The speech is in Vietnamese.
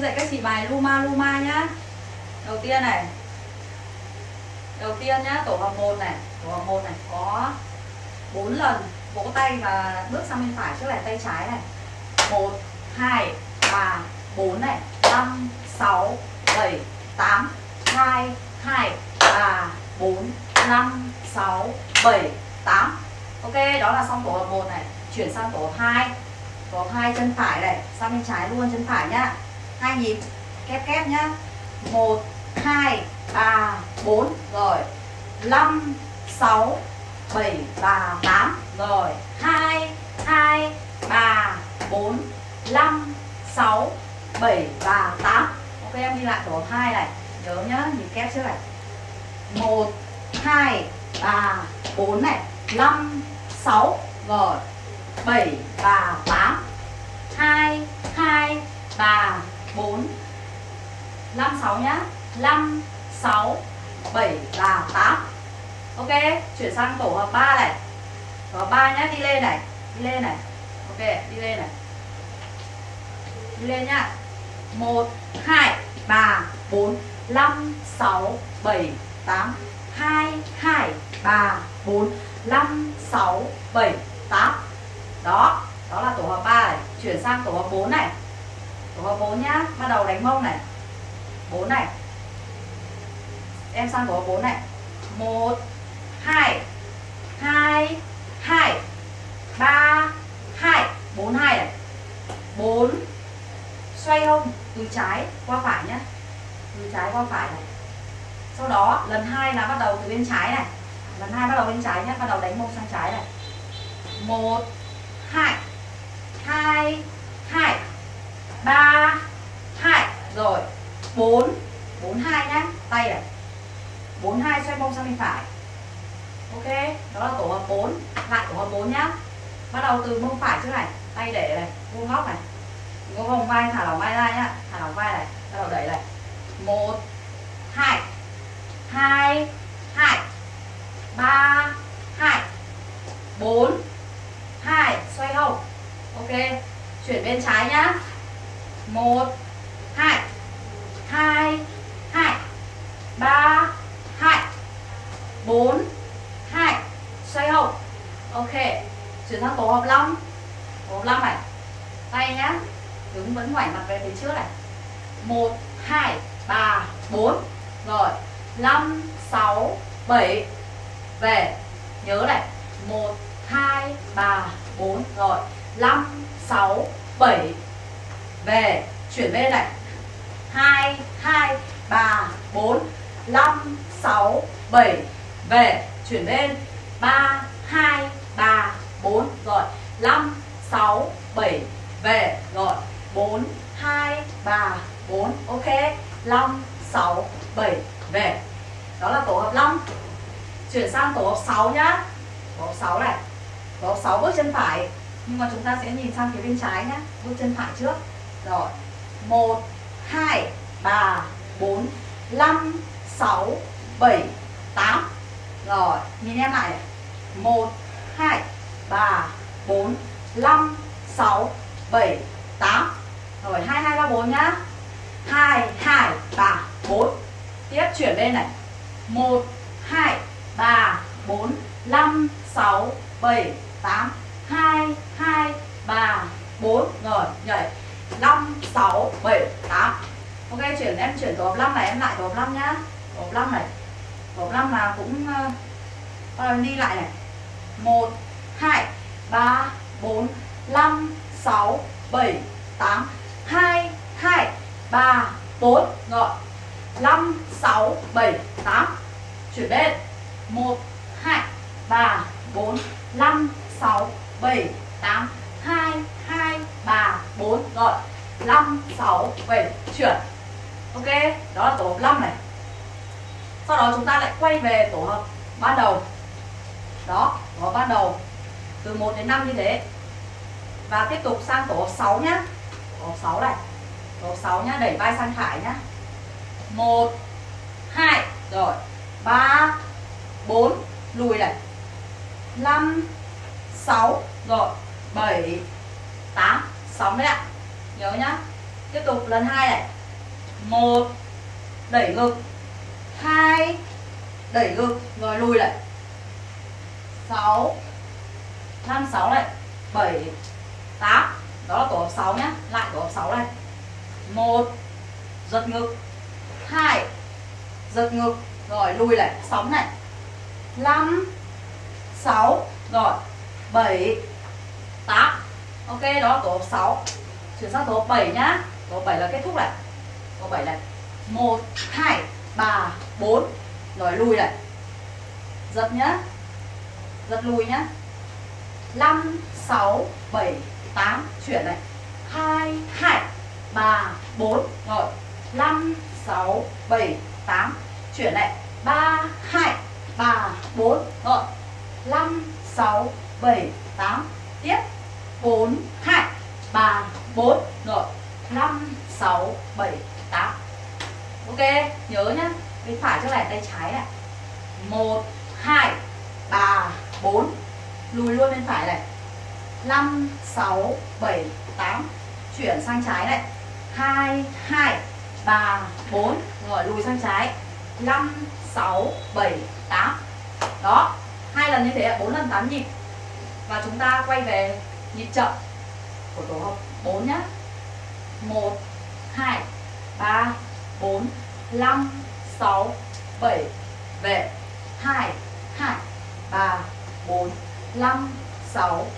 em dạy các chị bài Luma Luma nhá. Đầu tiên này. Đầu tiên nhá, tổ hợp một này Tổ hợp một này có 4 lần vỗ tay và bước sang bên phải trước này tay trái này. 1, 2, 3, 4 này 5, 6, 7, 8 2, 2, 3, 4, 5, 6, 7, 8 Ok, đó là xong tổ hợp 1 này. Chuyển sang tổ hợp 2 Tổ hợp 2 chân phải này Sang bên trái luôn chân phải nhá hai nhịp. Kép kép nhá. 1, 2, 3, 4 Rồi. 5, 6, 7 và 8 Rồi. 2, 2, 3, 4, 5, 6, 7 và 8 Ok em đi lại tổ hai 2 này. Nhớ nhá, nhịp kép trước này. 1, 2, 3, 4 này. 5, 6 Rồi. 7 và 8 2, 2, 3, 4 5, 6 nhá. 5, 6, 7 và 8 Ok, chuyển sang tổ hợp 3 này. Tổ hợp 3 nhá, đi lên này Đi lên này. Ok, đi lên này. Đi lên nhá. 1, 2, 3, 4, 5, 6, 7, 8 2, 2, 3, 4, 5, 6, 7, 8 Đó, đó là tổ hợp 3 này. Chuyển sang tổ hợp 4 này. Tổ hợp 4 nhá, bắt đầu đánh mông này. 4 này. Em sang tổ hợp 4 này. 1, 2, 2, 2, 3, 2, 4, 2 này. 4 Xoay hông từ trái qua phải nhé Từ trái qua phải này. Sau đó lần 2 là bắt đầu từ bên trái này. Lần 2 bắt đầu bên trái nhé Bắt đầu đánh mông sang trái này. 1, 2 2, 2 3, 2 Rồi. 4 4, 2 nhá. Tay này. 4, 2 xoay mông sang bên phải. Ok Đó là tổ hợp 4 Lại tổ hợp 4 nhá. Bắt đầu từ mông phải trước này. Tay để này Vuông góc này. Có vòng vai thả lỏng vai ra nhá. Thả lỏng vai này bắt đầu đẩy này. Một hai. Hai hai. Ba hai. Bốn hai. Xoay hông. Ok chuyển bên trái nhá một, hai hai hai, ba, hai, bốn, hai, xoay hậu. Ok, chuyển sang tổ hợp long. Tổ hợp long này, tay nhá, đứng vẫn ngoảnh mặt về phía trước này. Một, hai, ba, bốn. Rồi, năm, sáu, bảy. Về, nhớ này. Một, hai, ba, bốn. Rồi, năm, sáu, bảy về, chuyển bên này. Hai hai, ba, bốn, năm, sáu, bảy. Về, chuyển bên. Ba, hai, ba, bốn, rồi. Năm, sáu, bảy. Về, rồi. 4 2 3 4 ok. 5 6 7 về. Đó là tổ hợp 5 chuyển sang tổ hợp 6 nhá. Tổ hợp 6 này. Tổ hợp 6 bước chân phải. Nhưng mà chúng ta sẽ nhìn sang phía bên trái nhá. Bước chân phải trước rồi. 1 2 3 4 5 6 7 8 rồi, nhìn em lại. Này 1 2 3 4 5 6 7 8 rồi 2 2 3 4 nhá. 2 2 3 4 Tiếp chuyển lên này. 1 2 3 4 5 6 7 8 2 2 3 4 Rồi, nhảy. 5 6 7 8 Ok, chuyển, em chuyển tổ hợp 5 này, em lại tổ hợp 5 nhá. Tổ hợp 5 này. Tổ hợp 5 là cũng Bắt đầu đi lại này. 1 2 3 4 5 6 7 8 2 2 3 4 rồi 5 6 7 8 chuyển bên 1 2 3 4 5 6 7 8 2 2 3 4 rồi 5 6 7 chuyển. Ok, đó là tổ hợp 5 này. Sau đó chúng ta lại quay về tổ hợp ban đầu. Đó, tổ hợp ban đầu. Từ 1 đến 5 như thế. Và tiếp tục sang tổ hợp 6 nhá. Tổ hợp 6 này. Tổ hợp 6 nhá, đẩy vai sang phải nhá. 1 2 rồi. 3 4 lùi này. 5 6 rồi. 7 8 6 đấy ạ nhớ nhá. Tiếp tục, lần hai này. Một, đẩy ngực. Hai, đẩy ngực. Rồi lùi lại. Sáu, năm, sáu này. Bảy, tám. Đó là tổ hợp sáu nhá. Lại tổ hợp sáu này. Một, giật ngực. Hai, giật ngực. Rồi lùi lại. Sóng này. Năm, sáu. Rồi. Bảy, tám. Ok, đó là tổ hợp sáu chuyển sang tổ 7 nhá. Tổ 7 là kết thúc này. Tổ 7 này. Một, hai, ba, bốn. Rồi lùi này. Giật nhá. Giật lùi nhá. 5 6 7 8 chuyển này. 2 2 3 4 rồi. 5 6 7 8 chuyển này. 3 2 3 4 rồi. 5 6 7 8 tiếp. 4 2 3 4 rồi. 5 6 7 8 Ok, nhớ nhá. Bên phải trước này tay trái này. 1 2 3 4 lùi luôn bên phải này. 5 6 7 8 chuyển sang trái này. 2 2 3 4 rồi, lùi sang trái. 5 6 7 8 đó. Hai lần như thế bốn lần 8 nhịp. Và chúng ta quay về nhịp chậm của tổ hợp. 4 nhé 1 2 3 4 5 6 7 về. 2 2 3 4 5 6